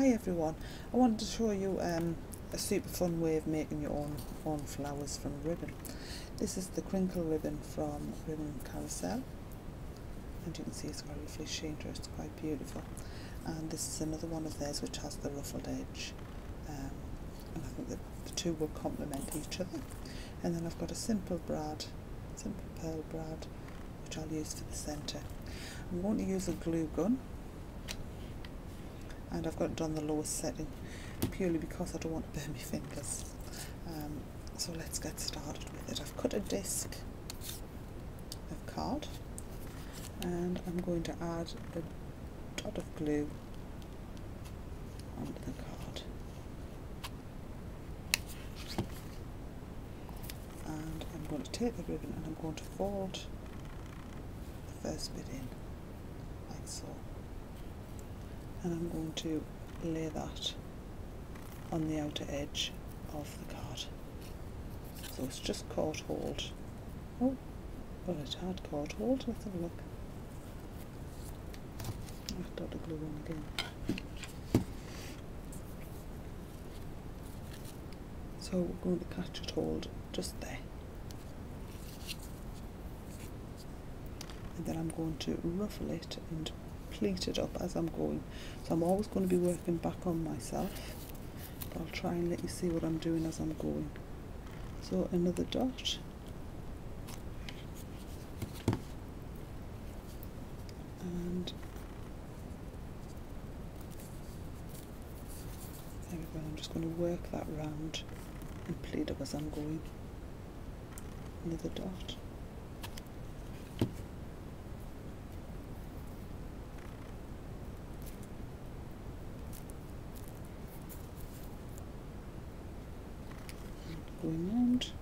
Hi everyone, I wanted to show you um, a super fun way of making your own, own flowers from ribbon. This is the crinkle ribbon from Ribbon Carousel and you can see it's got a lovely sheen to it, it's quite beautiful. And this is another one of theirs which has the ruffled edge um, and I think the, the two will complement each other. And then I've got a simple brad, simple pearl brad which I'll use for the centre. I'm going to use a glue gun and I've got it on the lowest setting purely because I don't want to burn my fingers. Um, so let's get started with it. I've cut a disc of card and I'm going to add a dot of glue onto the card. And I'm going to take the ribbon and I'm going to fold the first bit in like so and I'm going to lay that on the outer edge of the card. So it's just caught hold. Oh, well it had caught hold, let's have a look. I've got the glue on again. So we're going to catch it hold just there. And then I'm going to ruffle it and pleat it up as I'm going. So I'm always going to be working back on myself. But I'll try and let you see what I'm doing as I'm going. So another dot. And there we go, I'm just going to work that round and pleat up as I'm going. Another dot. going round.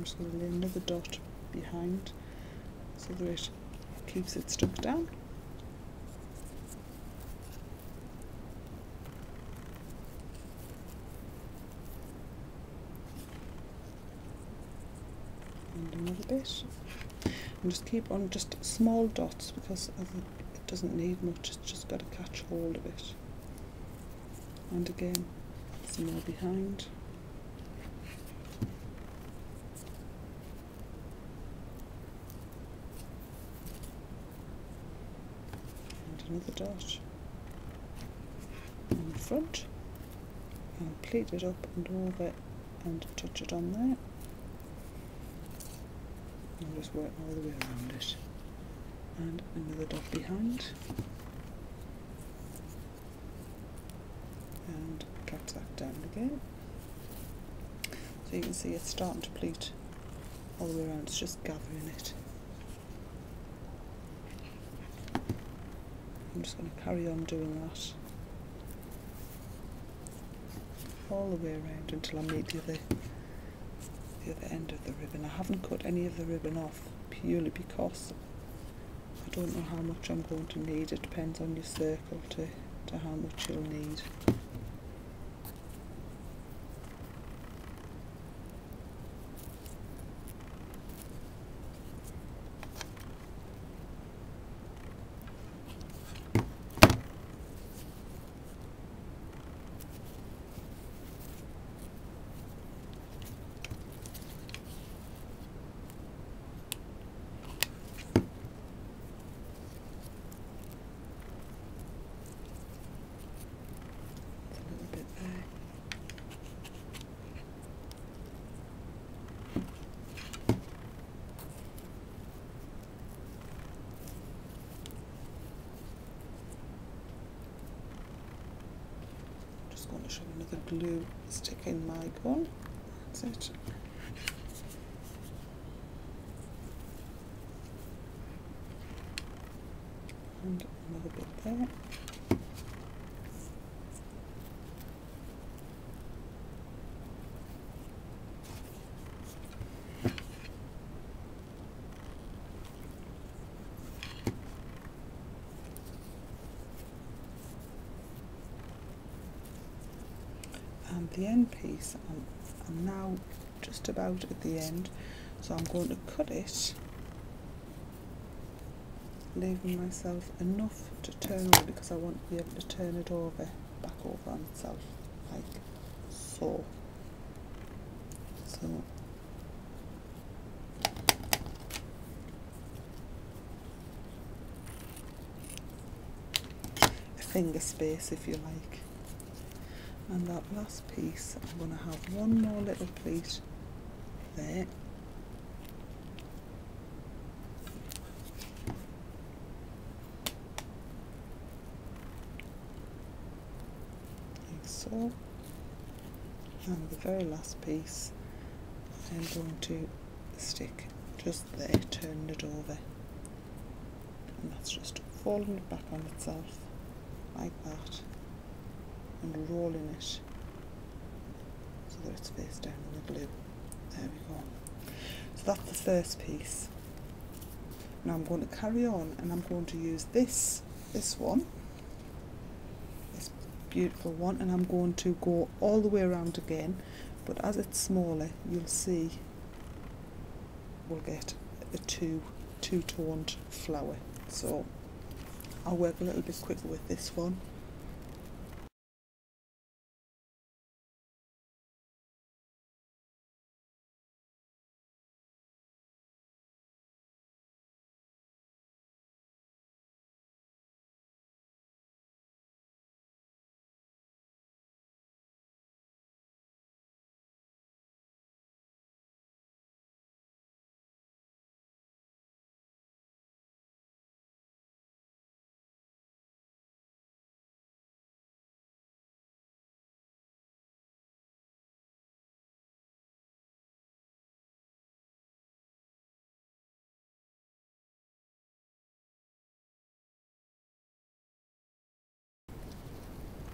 I'm just going to lay another dot behind so that it keeps it stuck down. and another bit. And just keep on just small dots because it doesn't need much it's just got to catch hold of it. And again some more behind and another dot on the front. And pleat it up and over and touch it on there. And just work all the way around it. And another dot behind. And drop that down again. So you can see it's starting to pleat all the way around. It's just gathering it I'm just going to carry on doing that all the way around until I meet the other the other end of the ribbon. I haven't cut any of the ribbon off purely because I don't know how much I'm going to need. It depends on your circle to, to how much you'll need. Going to show another glue stick in my gun. That's it. And another bit there. And the end piece. I'm, I'm now just about at the end. So I'm going to cut it. Leaving myself enough to turn over because I want to be able to turn it over back over on itself like so. So a finger space if you like and that last piece I'm going to have one more little pleat there. Like so. And the very last piece I'm going to stick just there turn it over. And that's just folding it back on itself like that and rolling it so that it's face down in the glue. There we go. So that's the first piece. Now I'm going to carry on and I'm going to use this, this one, this beautiful one, and I'm going to go all the way around again, but as it's smaller, you'll see we'll get a two, two-toned flower. So I'll work a little bit quicker with this one.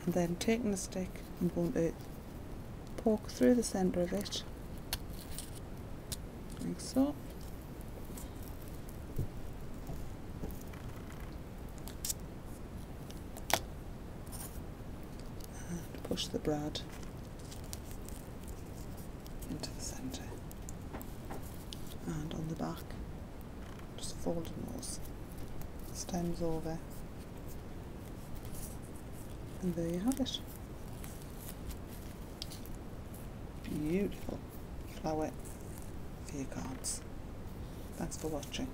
And then taking the stick I'm going to poke through the centre of it. Like so. And push the brad into the centre. And on the back just folding those stems over and there you have it. Beautiful flower for your cards. Thanks for watching.